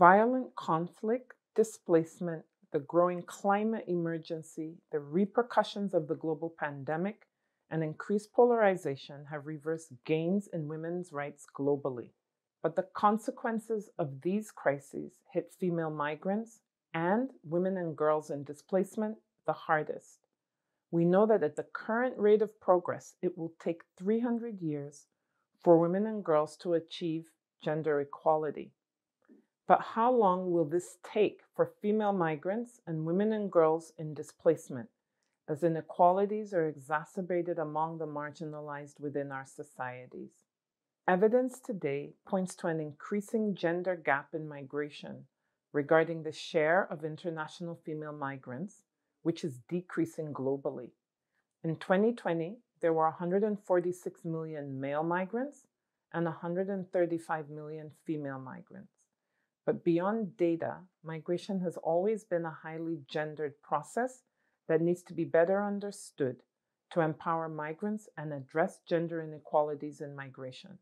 Violent conflict, displacement, the growing climate emergency, the repercussions of the global pandemic, and increased polarization have reversed gains in women's rights globally. But the consequences of these crises hit female migrants and women and girls in displacement the hardest. We know that at the current rate of progress, it will take 300 years for women and girls to achieve gender equality. But how long will this take for female migrants and women and girls in displacement, as inequalities are exacerbated among the marginalized within our societies? Evidence today points to an increasing gender gap in migration regarding the share of international female migrants, which is decreasing globally. In 2020, there were 146 million male migrants and 135 million female migrants. But beyond data, migration has always been a highly gendered process that needs to be better understood to empower migrants and address gender inequalities in migration,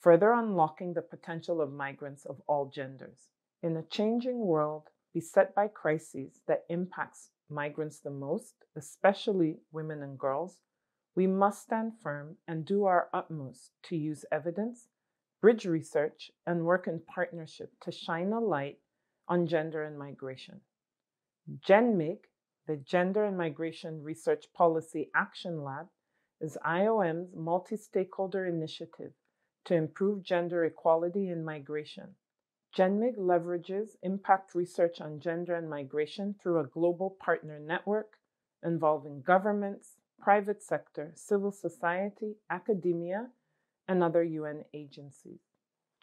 further unlocking the potential of migrants of all genders. In a changing world beset by crises that impacts migrants the most, especially women and girls, we must stand firm and do our utmost to use evidence bridge research, and work in partnership to shine a light on gender and migration. GenMig, the Gender and Migration Research Policy Action Lab, is IOM's multi stakeholder initiative to improve gender equality in migration. GenMig leverages impact research on gender and migration through a global partner network involving governments, private sector, civil society, academia, and other UN agencies.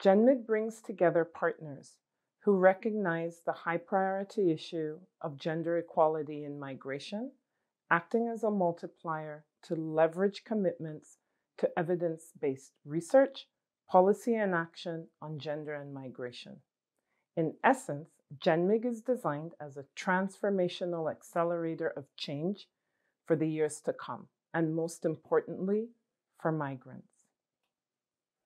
GenMig brings together partners who recognize the high priority issue of gender equality in migration, acting as a multiplier to leverage commitments to evidence based research, policy, and action on gender and migration. In essence, GenMig is designed as a transformational accelerator of change for the years to come, and most importantly, for migrants.